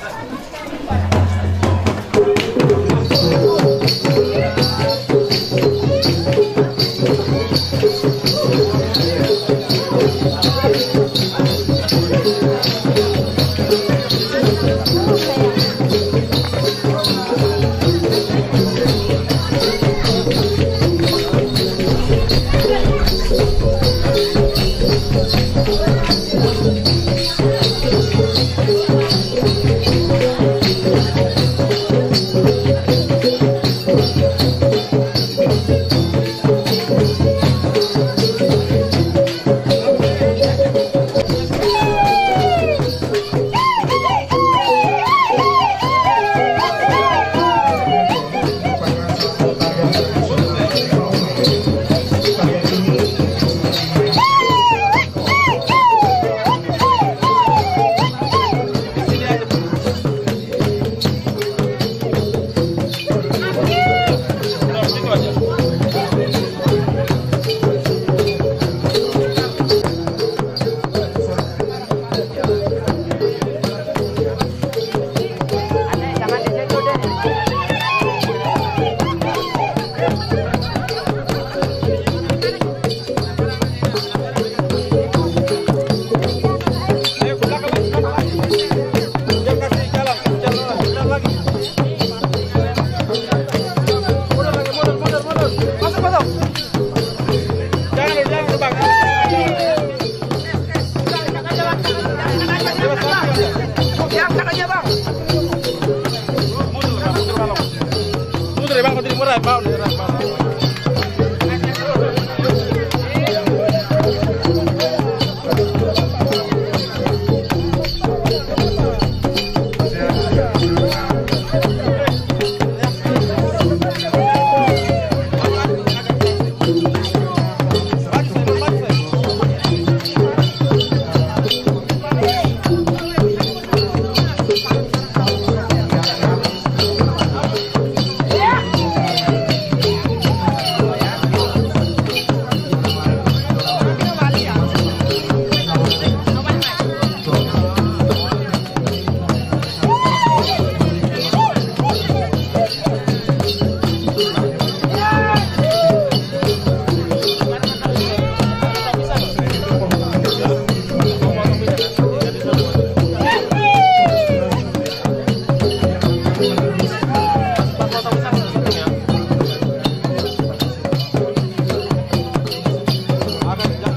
Thank Gracias.